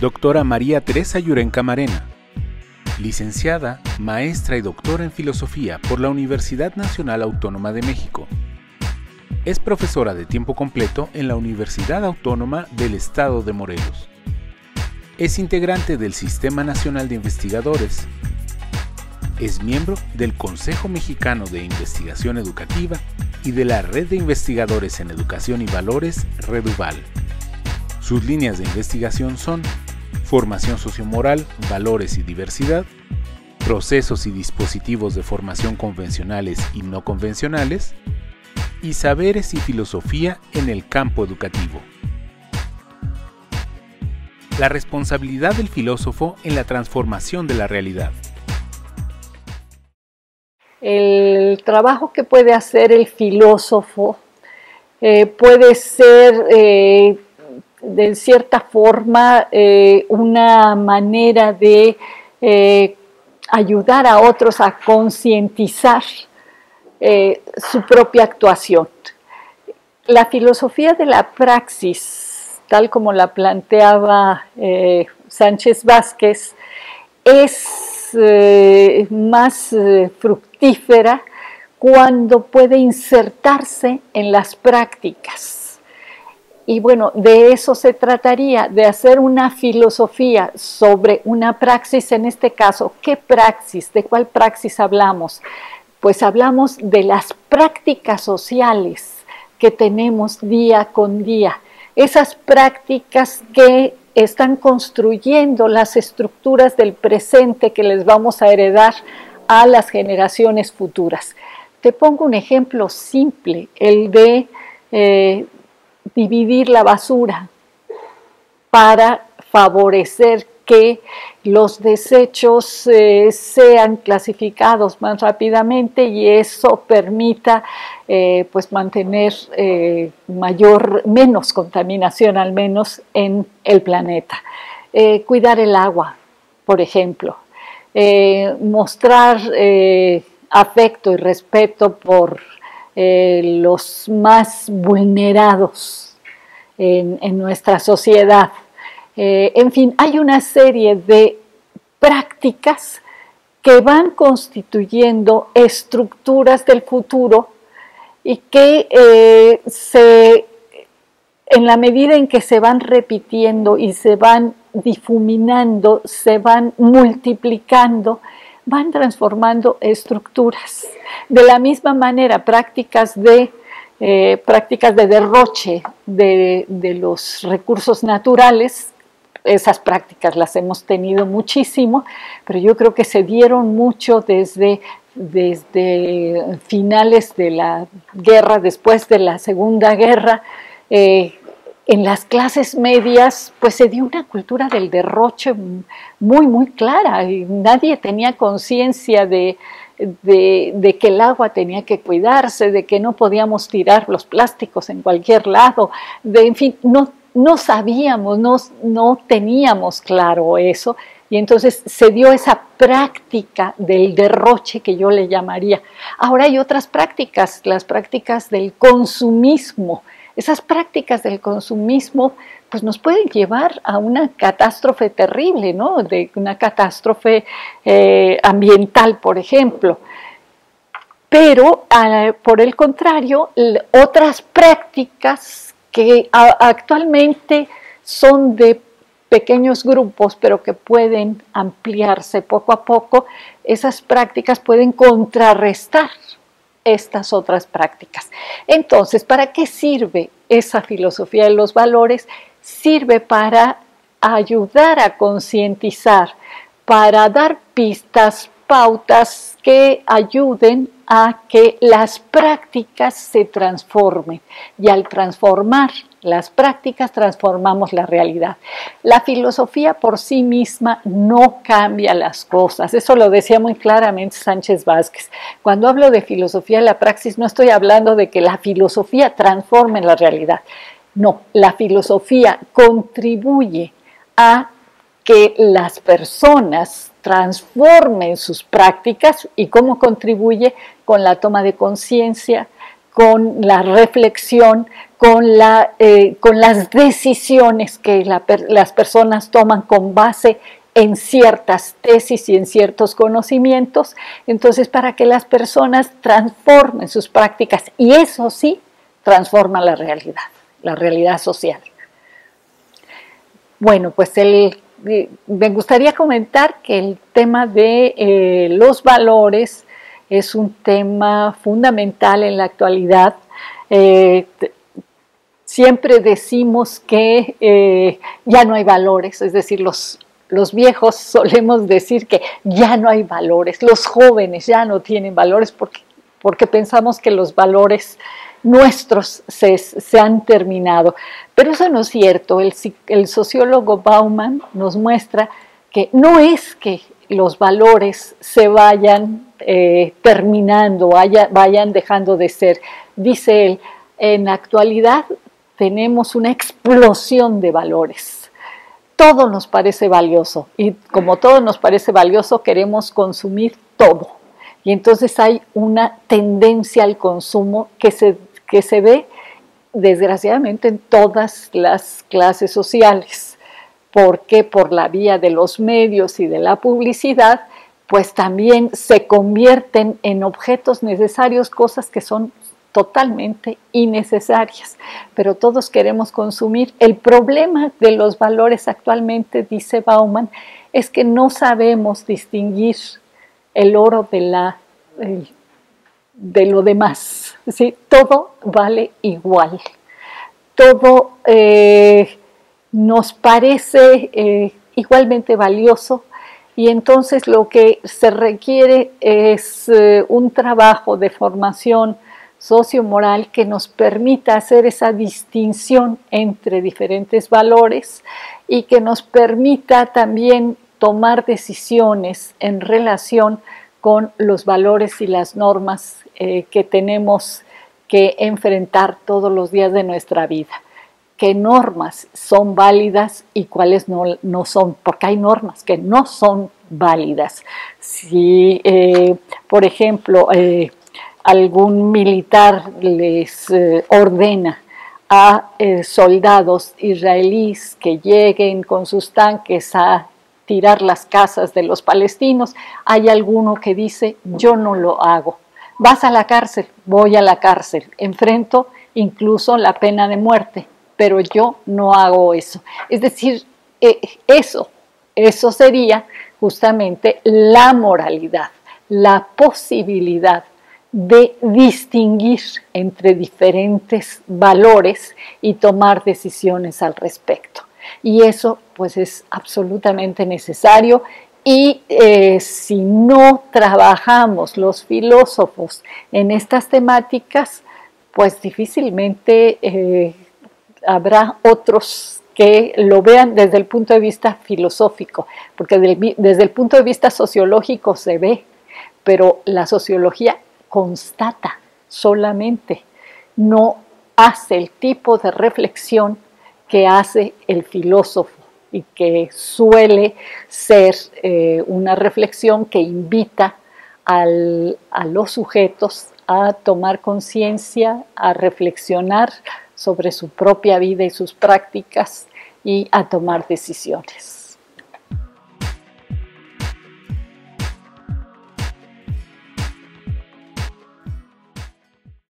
Doctora María Teresa Yuren Camarena. Licenciada, maestra y doctora en filosofía por la Universidad Nacional Autónoma de México. Es profesora de tiempo completo en la Universidad Autónoma del Estado de Morelos. Es integrante del Sistema Nacional de Investigadores. Es miembro del Consejo Mexicano de Investigación Educativa y de la Red de Investigadores en Educación y Valores, Reduval. Sus líneas de investigación son formación sociomoral, valores y diversidad, procesos y dispositivos de formación convencionales y no convencionales, y saberes y filosofía en el campo educativo. La responsabilidad del filósofo en la transformación de la realidad. El trabajo que puede hacer el filósofo eh, puede ser eh, de cierta forma eh, una manera de ayudar a otros a concientizar eh, su propia actuación. La filosofía de la praxis, tal como la planteaba eh, Sánchez Vázquez, es eh, más fructífera cuando puede insertarse en las prácticas. Y bueno, de eso se trataría, de hacer una filosofía sobre una praxis, en este caso, ¿qué praxis? ¿De cuál praxis hablamos? pues hablamos de las prácticas sociales que tenemos día con día, esas prácticas que están construyendo las estructuras del presente que les vamos a heredar a las generaciones futuras. Te pongo un ejemplo simple, el de eh, dividir la basura para favorecer que los desechos eh, sean clasificados más rápidamente y eso permita eh, pues mantener eh, mayor, menos contaminación al menos en el planeta. cuidar el agua, por ejemplo. mostrar afecto y respeto por los más vulnerados en nuestra sociedad. Eh, en fin, hay una serie de prácticas que van constituyendo estructuras del futuro y que eh, se, en la medida en que se van repitiendo y se van difuminando, se van multiplicando, van transformando estructuras. De la misma manera, prácticas de, eh, prácticas de derroche de, de los recursos naturales esas prácticas las hemos tenido muchísimo, pero yo creo que se dieron mucho desde, desde finales de la guerra, después de la Segunda Guerra. Eh, en las clases medias, pues se dio una cultura del derroche muy, muy clara y nadie tenía conciencia de, de, que el agua tenía que cuidarse, de que no podíamos tirar los plásticos en cualquier lado, de, en fin, no, no sabíamos, no, teníamos claro eso, y entonces se dio esa práctica del derroche que yo le llamaría. Ahora hay otras prácticas, las prácticas del consumismo. Esas prácticas del consumismo pues nos pueden llevar a una catástrofe terrible, ¿no? De una catástrofe eh, ambiental, por ejemplo. Pero por el contrario, otras prácticas que actualmente son de pequeños grupos, pero que pueden ampliarse poco a poco, esas prácticas pueden contrarrestar estas otras prácticas. Entonces, ¿para qué sirve esa filosofía de los valores? Sirve para ayudar a concientizar, para dar pistas, pautas que ayuden a que las prácticas se transformen y al transformar las prácticas transformamos la realidad. La filosofía por sí misma no cambia las cosas. Eso lo decía muy claramente Sánchez Vázquez. Cuando hablo de filosofía de la praxis no estoy hablando de que la filosofía transforme la realidad. No, la filosofía contribuye a que las personas transformen sus prácticas y cómo contribuye con la toma de conciencia, con la reflexión, con, la, eh, con las decisiones que las personas toman con base en ciertas tesis y en ciertos conocimientos, entonces para que las personas transformen sus prácticas y eso sí transforma la realidad, la realidad social. Bueno, pues eh, me gustaría comentar que el tema de eh, los valores es un tema fundamental en la actualidad. Eh, siempre decimos que ya no hay valores, es decir, los, los viejos solemos decir que ya no hay valores, los jóvenes ya no tienen valores porque, porque pensamos que los valores nuestros se, han terminado. Pero eso no es cierto. El, sociólogo Bauman nos muestra que no es que los valores se vayan eh, terminando, vayan dejando de ser. Dice él, en la actualidad tenemos una explosión de valores. Todo nos parece valioso y como todo nos parece valioso queremos consumir todo. Y entonces hay una tendencia al consumo que se que se ve desgraciadamente en todas las clases sociales, porque por la vía de los medios y de la publicidad, pues también se convierten en objetos necesarios cosas que son totalmente innecesarias, pero todos queremos consumir. El problema de los valores actualmente, dice Bauman, es que no sabemos distinguir el oro de la, de lo demás. ¿sí? Todo vale igual. Todo eh, nos parece eh, igualmente valioso y entonces lo que se requiere es eh, un trabajo de formación sociomoral que nos permita hacer esa distinción entre diferentes valores y que nos permita también tomar decisiones en relación con los valores y las normas eh, que tenemos que enfrentar todos los días de nuestra vida. ¿Qué normas son válidas y cuáles no, no son? Porque hay normas que no son válidas. Si, eh, por ejemplo, eh, algún militar les ordena a soldados israelíes que lleguen con sus tanques a tirar las casas de los palestinos, hay alguno que dice, yo no lo hago. Vas a la cárcel, voy a la cárcel, enfrento incluso la pena de muerte, pero yo no hago eso. Es decir, eh, eso, eso sería justamente la moralidad, la posibilidad de distinguir entre diferentes valores y tomar decisiones al respecto. Y eso pues es absolutamente necesario y eh, si no trabajamos los filósofos en estas temáticas, pues difícilmente eh, habrá otros que lo vean desde el punto de vista filosófico, porque desde el punto de vista sociológico se ve, pero la sociología constata solamente, no hace el tipo de reflexión que hace el filósofo y que suele ser eh, una reflexión que invita a los sujetos a tomar conciencia, a reflexionar sobre su propia vida y sus prácticas y a tomar decisiones.